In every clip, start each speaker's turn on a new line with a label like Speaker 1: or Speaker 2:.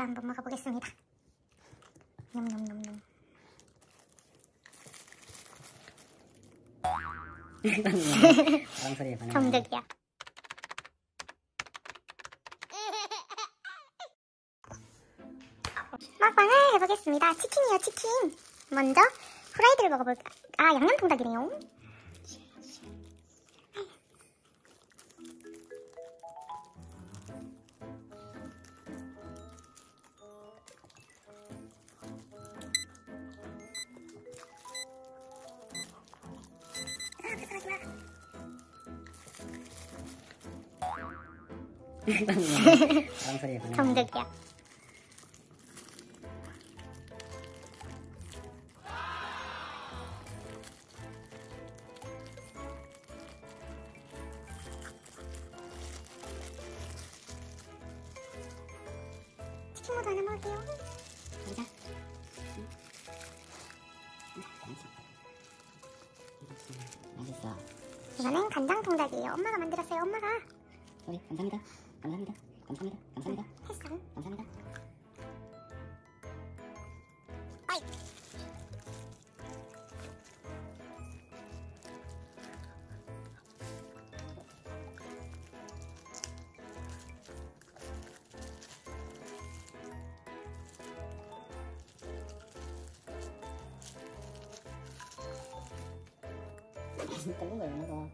Speaker 1: 제가 한번 먹어보겠습니다. 냠냠냠냠. 정적이야. 먹방을 해보겠습니다. 치킨이요, 치킨. 먼저 후라이드를 먹어볼까? 아, 양념통닭이네요. 정적이야. 치킨 모드 하나 먹을게요. 이거는 간장 통닭이에요. 엄마가 만들었어요. 엄마가
Speaker 2: 소리 감사합니다. 감사합니다. 감사합니다. 감사합니다.
Speaker 1: 했어.
Speaker 2: 감사합니다.
Speaker 1: 아이.
Speaker 2: 거 이거.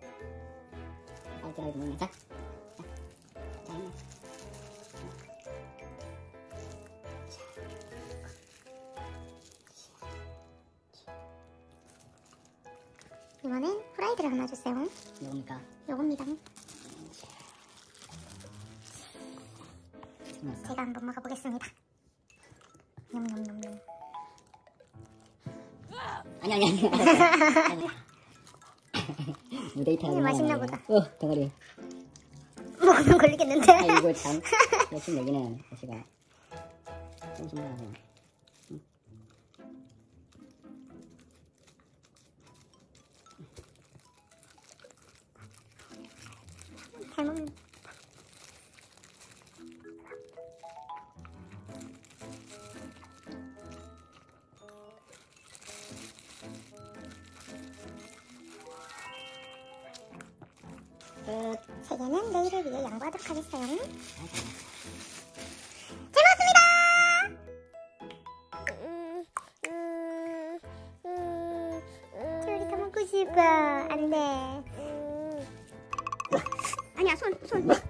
Speaker 2: 아, 제가 이거. 자. 자. 자, 이거.
Speaker 1: 이거는 후라이드를 하나 주세요.
Speaker 2: 이겁니까?
Speaker 1: 요겁니다.
Speaker 2: 맛있어.
Speaker 1: 제가 한번 먹어보겠습니다. 냠냠냠냠.
Speaker 2: 아니, 아니, 아니. 아니.
Speaker 1: 음, 맛있나. 보다.
Speaker 2: 어, 덩어리.
Speaker 1: 먹으면 걸리겠는데?
Speaker 2: 아이고, 참. 역시 여기는, 역시가. 좀 신기하네.
Speaker 1: 잘 먹는.
Speaker 2: 끝.
Speaker 1: 세 개는 내일을 위해 양보하도록 하겠어요.
Speaker 2: 아,
Speaker 1: 잘잘 먹었습니다! 저리 더 먹고 싶어. 안 돼. 아니야, 손, 손. 아,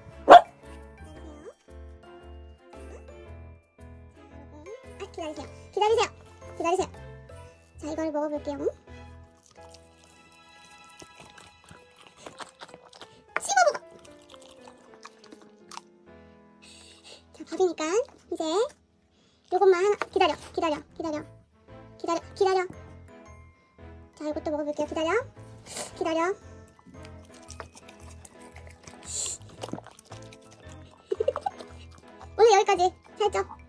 Speaker 1: 기다리세요. 기다리세요. 기다리세요. 자, 이걸 먹어볼게요. 자, 밥이니까 이제 요것만 하나 기다려, 기다려, 기다려, 기다려, 기다려. 자, 이것도 먹어볼게요. 기다려, 기다려. 오늘 여기까지. 살쪄.